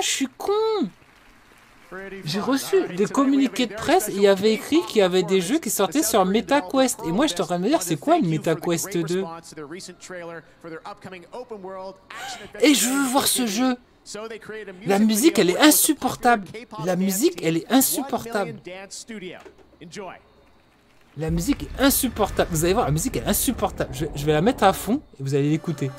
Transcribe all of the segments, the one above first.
je suis con J'ai reçu des communiqués de presse et il y avait écrit qu'il y avait des jeux qui sortaient sur MetaQuest. Et moi, je suis en train de me dire, c'est quoi le MetaQuest 2 Et je veux voir ce jeu La musique, elle est insupportable. La musique, elle est insupportable. La musique est insupportable. Vous allez voir, la musique est insupportable. Je vais la mettre à fond et vous allez l'écouter.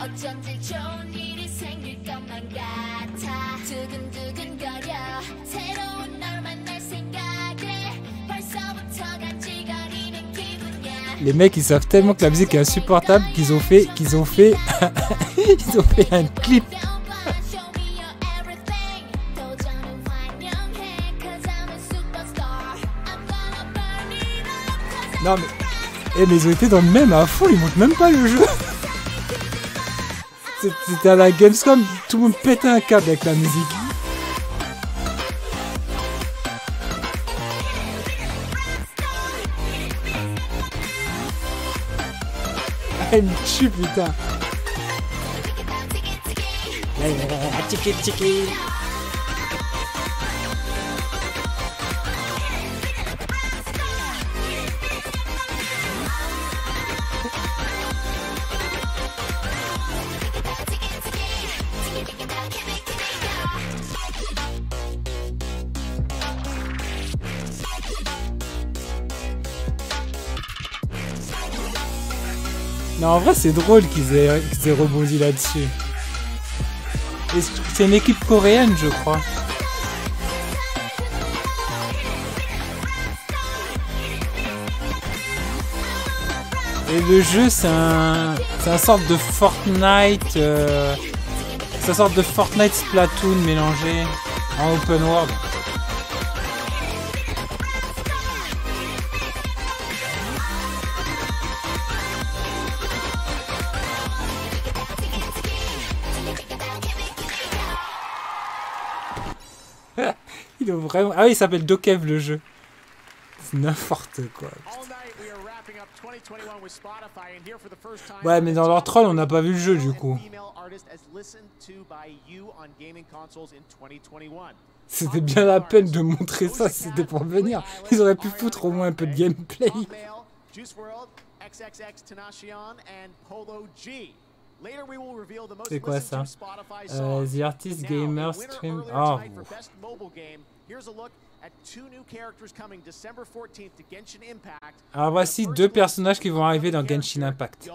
어쩐지 좋은 일이 생길 것만 같아 두근두근거려 새로운 널 만날 생각에 벌써부터 간질거리는 기분이야 Les mecs, ils savent tellement que la musique est insupportable qu'ils ont fait, qu'ils ont fait, ils ont fait un clip. Show me your everything 도전은 환영해 Cause I'm a superstar I'm gonna burn it up cause Non mais, eh, mais ils ont été dans le même à fond, ils montrent même pas le jeu. C'était à la Gamescom, tout le monde pétait un câble avec la musique. Elle me tue putain. Non, en vrai, c'est drôle qu'ils aient, aient rebondi là-dessus. C'est une équipe coréenne, je crois. Et le jeu, c'est un, un sorte de Fortnite, euh, c'est sorte de Fortnite Splatoon mélangé en open world. Il est vraiment. Ah oui, il s'appelle Dokev le jeu. C'est n'importe quoi. Ouais, mais dans leur troll, on n'a pas vu le jeu du coup. C'était bien la peine de montrer ça si c'était pour venir. Ils auraient pu foutre au moins un peu de gameplay. C'est quoi ça? Euh, The Artist Gamer Stream. Oh. Alors voici deux personnages qui vont arriver dans Genshin Impact.